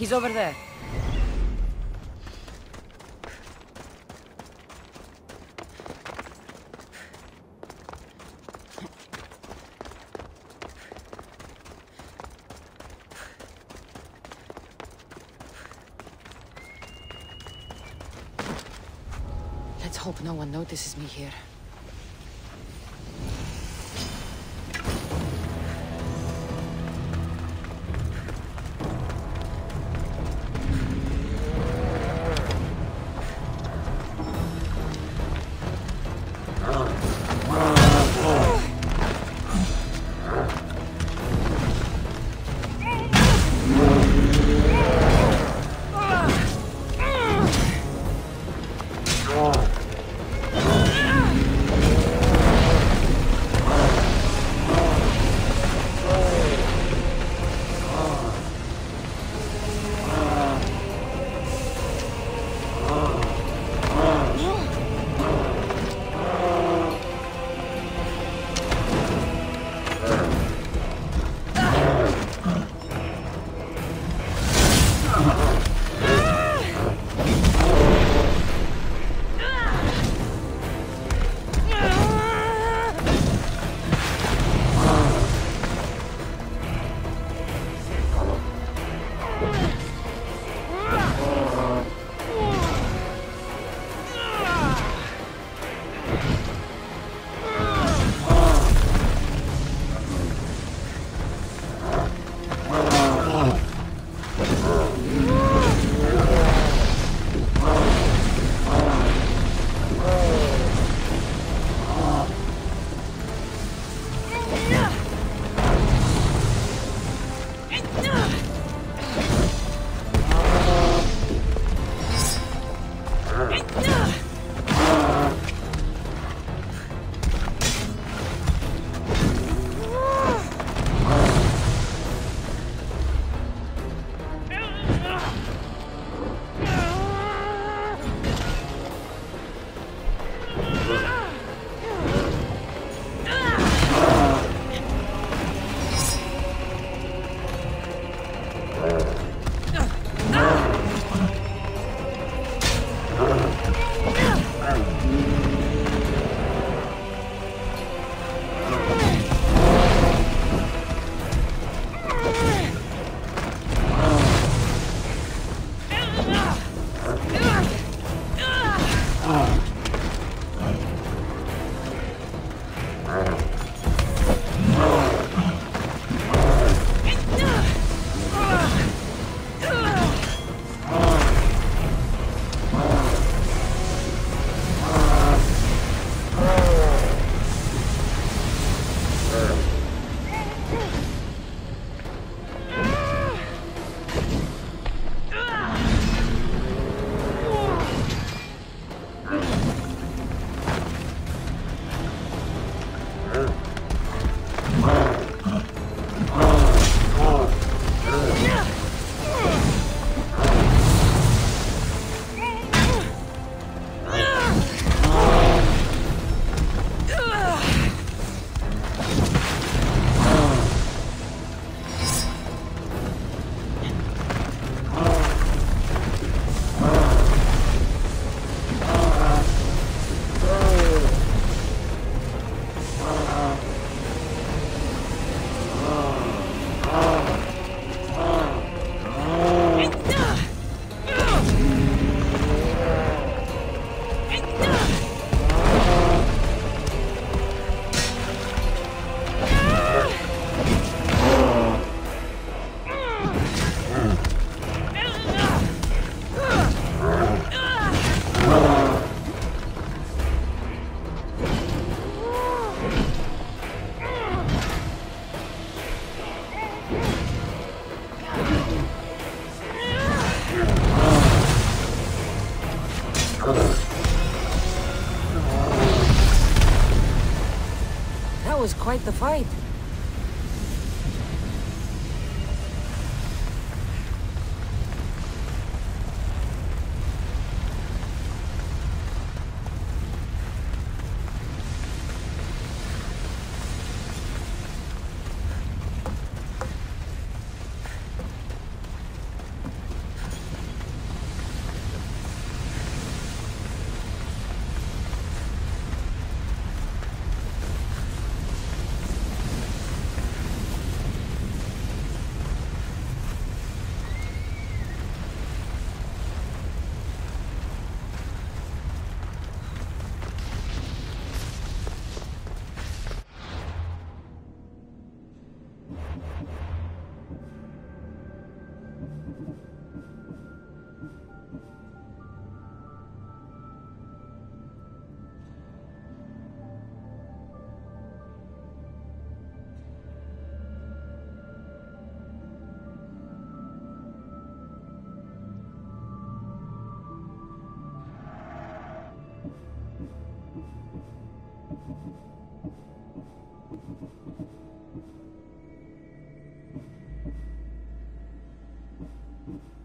He's over there. Let's hope no one notices me here. That quite the fight. Thank